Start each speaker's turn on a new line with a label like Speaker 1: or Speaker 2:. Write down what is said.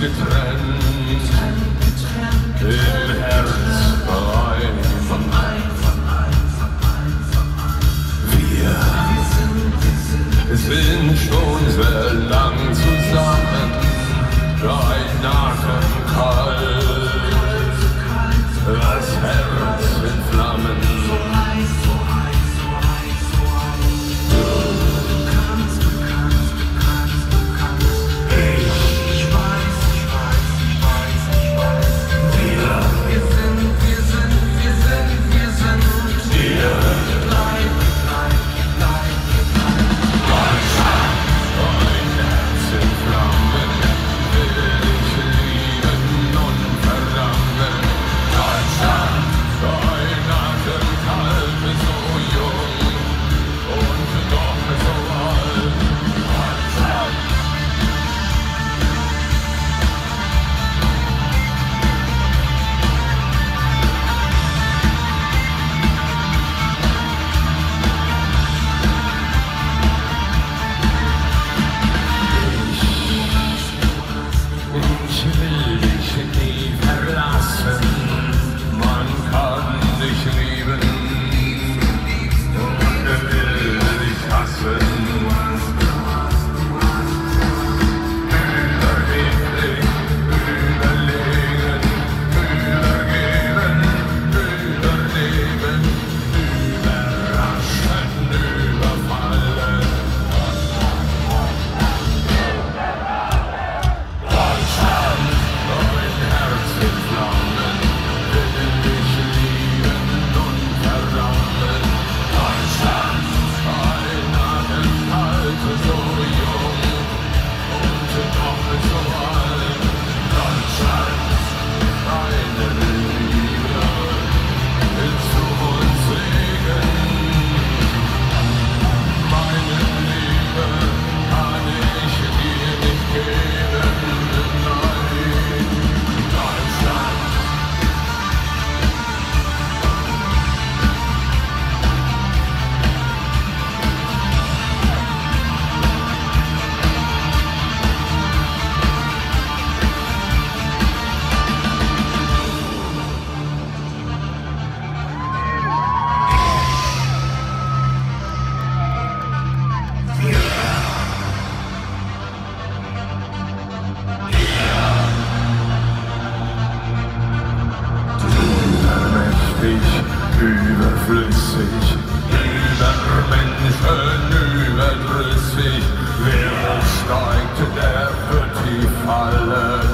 Speaker 1: getrennt, im love.